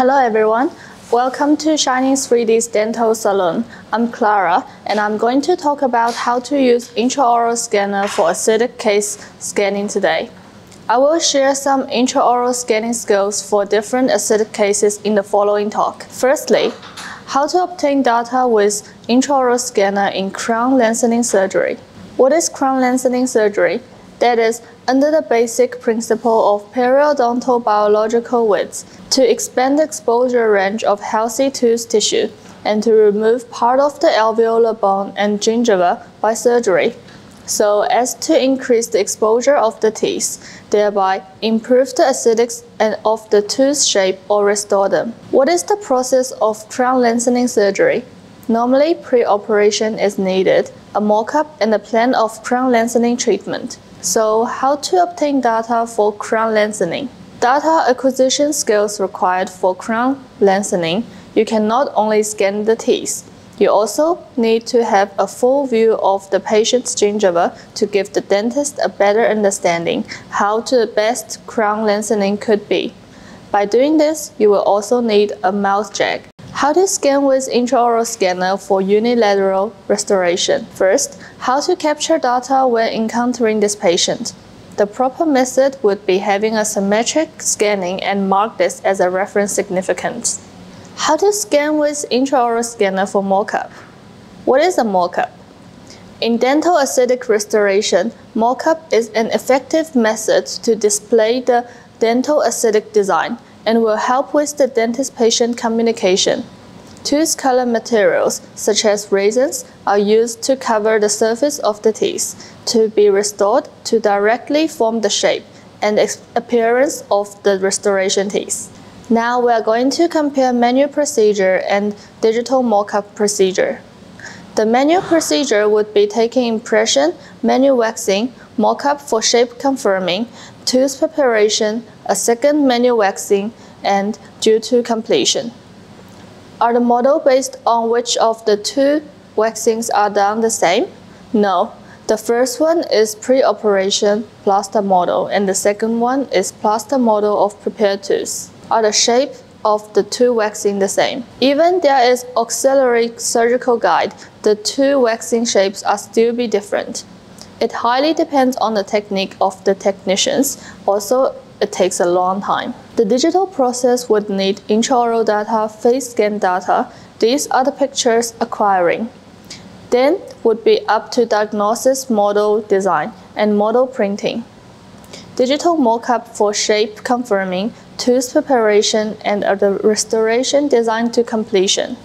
Hello everyone. Welcome to Shining 3D's Dental Salon. I'm Clara and I'm going to talk about how to use intraoral scanner for aesthetic case scanning today. I will share some intraoral scanning skills for different aesthetic cases in the following talk. Firstly, how to obtain data with intraoral scanner in crown lengthening surgery. What is crown lengthening surgery? That is, under the basic principle of periodontal biological width, to expand the exposure range of healthy tooth tissue and to remove part of the alveolar bone and gingiva by surgery, so as to increase the exposure of the teeth, thereby improve the aesthetics and of the tooth shape or restore them. What is the process of crown lengthening surgery? Normally, pre-operation is needed, a mock-up and a plan of crown lengthening treatment. So how to obtain data for crown lengthening? Data acquisition skills required for crown lengthening. You can not only scan the teeth, you also need to have a full view of the patient's gingiva to give the dentist a better understanding how to the best crown lengthening could be. By doing this, you will also need a mouth jack. How to scan with intraoral scanner for unilateral restoration. First, how to capture data when encountering this patient. The proper method would be having a symmetric scanning and mark this as a reference significance. How to scan with intraoral scanner for mockup. What is a mockup? In dental aesthetic restoration, mockup is an effective method to display the dental aesthetic design and will help with the dentist-patient communication. Tooth color materials, such as resins, are used to cover the surface of the teeth to be restored to directly form the shape and appearance of the restoration teeth. Now we are going to compare manual procedure and digital mock-up procedure. The manual procedure would be taking impression, manual waxing, mock-up for shape confirming, tooth preparation, a second manual waxing, and due to completion. Are the model based on which of the two waxings are done the same? No. The first one is pre-operation plaster model and the second one is plaster model of prepared tooth. Are the shape of the two waxing the same? Even there is auxiliary surgical guide, the two waxing shapes are still be different. It highly depends on the technique of the technicians. Also, it takes a long time. The digital process would need intraoral data, face scan data. These are the pictures acquiring. Then would be up to diagnosis model design and model printing. Digital mockup for shape confirming, tooth preparation, and the restoration design to completion.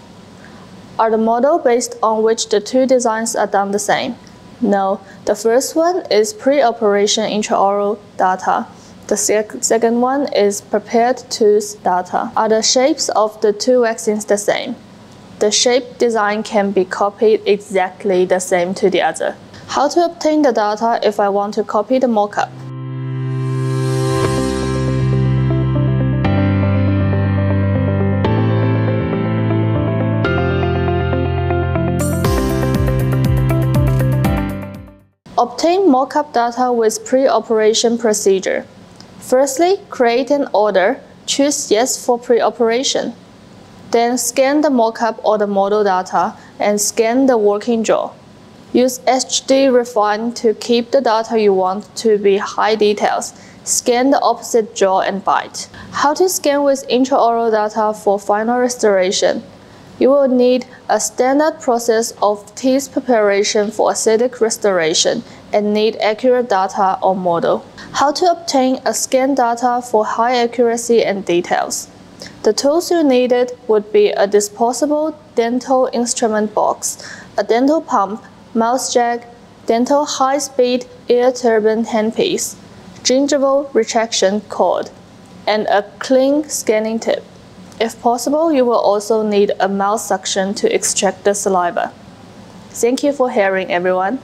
Are the model based on which the two designs are done the same? No, the first one is pre-operation intraoral data. The second one is prepared tooth data. Are the shapes of the two vaccines the same? The shape design can be copied exactly the same to the other. How to obtain the data if I want to copy the mockup? Obtain mockup data with pre-operation procedure. Firstly, create an order, choose yes for pre-operation. Then scan the mockup or the model data and scan the working jaw. Use HD Refine to keep the data you want to be high details. Scan the opposite jaw and bite. How to scan with intraoral data for final restoration. You will need a standard process of teeth preparation for aesthetic restoration and need accurate data or model. How to obtain a scan data for high accuracy and details. The tools you needed would be a disposable dental instrument box, a dental pump, mouth jack, dental high-speed ear turbine handpiece, gingival retraction cord, and a clean scanning tip. If possible, you will also need a mouth suction to extract the saliva. Thank you for hearing everyone.